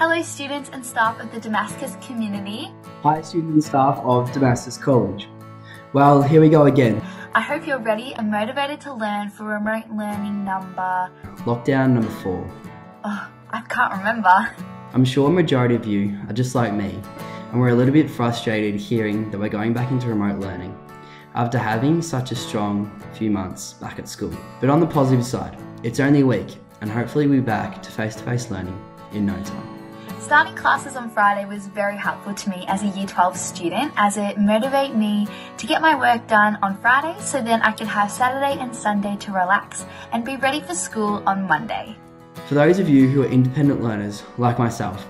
Hello students and staff of the Damascus community. Hi students and staff of Damascus College. Well, here we go again. I hope you're ready and motivated to learn for remote learning number... Lockdown number four. Oh, I can't remember. I'm sure a majority of you are just like me, and we're a little bit frustrated hearing that we're going back into remote learning after having such a strong few months back at school. But on the positive side, it's only a week, and hopefully we'll be back to face-to-face -face learning in no time. Starting classes on Friday was very helpful to me as a Year 12 student as it motivated me to get my work done on Friday so then I could have Saturday and Sunday to relax and be ready for school on Monday. For those of you who are independent learners like myself,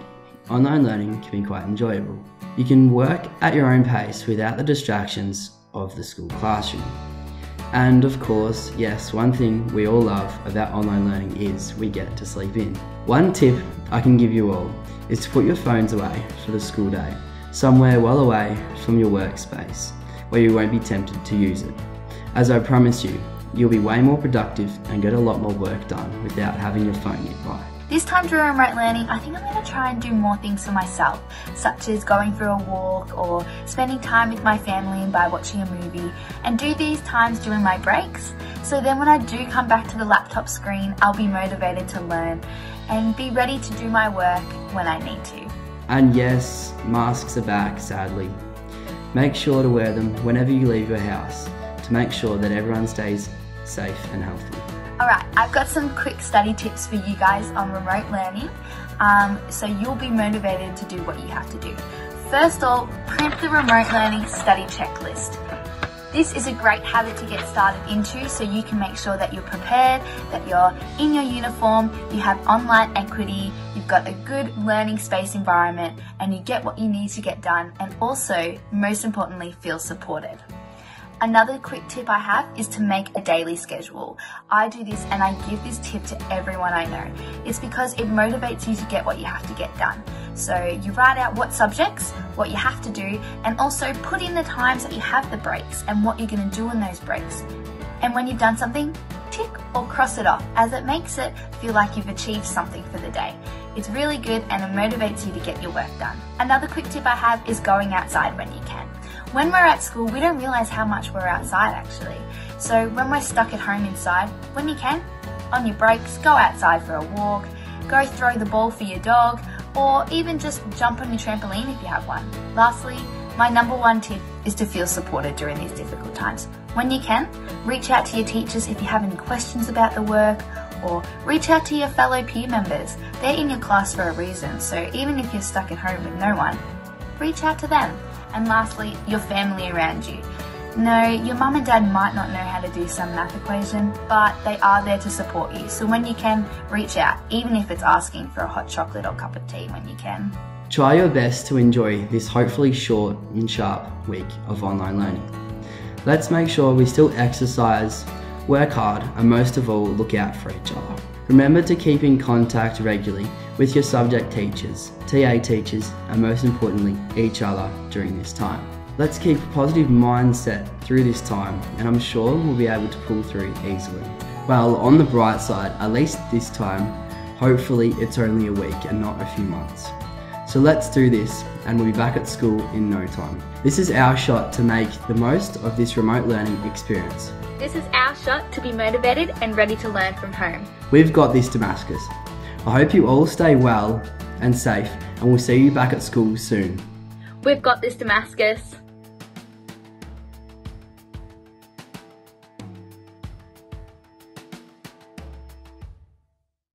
online learning can be quite enjoyable. You can work at your own pace without the distractions of the school classroom. And of course, yes, one thing we all love about online learning is we get to sleep in. One tip I can give you all is to put your phones away for the school day, somewhere well away from your workspace, where you won't be tempted to use it. As I promise you, you'll be way more productive and get a lot more work done without having your phone nearby. This time during remote learning, I think I'm going to try and do more things for myself, such as going for a walk or spending time with my family by watching a movie, and do these times during my breaks. So then when I do come back to the laptop screen, I'll be motivated to learn and be ready to do my work when I need to. And yes, masks are back, sadly. Make sure to wear them whenever you leave your house to make sure that everyone stays safe and healthy. Alright, I've got some quick study tips for you guys on remote learning, um, so you'll be motivated to do what you have to do. First off, print the remote learning study checklist. This is a great habit to get started into so you can make sure that you're prepared, that you're in your uniform, you have online equity, you've got a good learning space environment, and you get what you need to get done, and also, most importantly, feel supported. Another quick tip I have is to make a daily schedule. I do this and I give this tip to everyone I know. It's because it motivates you to get what you have to get done. So you write out what subjects, what you have to do, and also put in the times that you have the breaks and what you're going to do in those breaks. And when you've done something, tick or cross it off as it makes it feel like you've achieved something for the day. It's really good and it motivates you to get your work done. Another quick tip I have is going outside when you can. When we're at school, we don't realize how much we're outside actually. So when we're stuck at home inside, when you can, on your breaks, go outside for a walk, go throw the ball for your dog, or even just jump on your trampoline if you have one. Lastly, my number one tip is to feel supported during these difficult times. When you can, reach out to your teachers if you have any questions about the work or reach out to your fellow peer members. They're in your class for a reason, so even if you're stuck at home with no one, reach out to them. And lastly, your family around you. No, your mum and dad might not know how to do some math equation, but they are there to support you. So when you can, reach out, even if it's asking for a hot chocolate or cup of tea when you can. Try your best to enjoy this hopefully short and sharp week of online learning. Let's make sure we still exercise, work hard, and most of all, look out for each other. Remember to keep in contact regularly with your subject teachers, TA teachers, and most importantly, each other during this time. Let's keep a positive mindset through this time, and I'm sure we'll be able to pull through easily. Well, on the bright side, at least this time, hopefully it's only a week and not a few months. So let's do this, and we'll be back at school in no time. This is our shot to make the most of this remote learning experience. This is our shot to be motivated and ready to learn from home. We've got this Damascus. I hope you all stay well and safe, and we'll see you back at school soon. We've got this Damascus.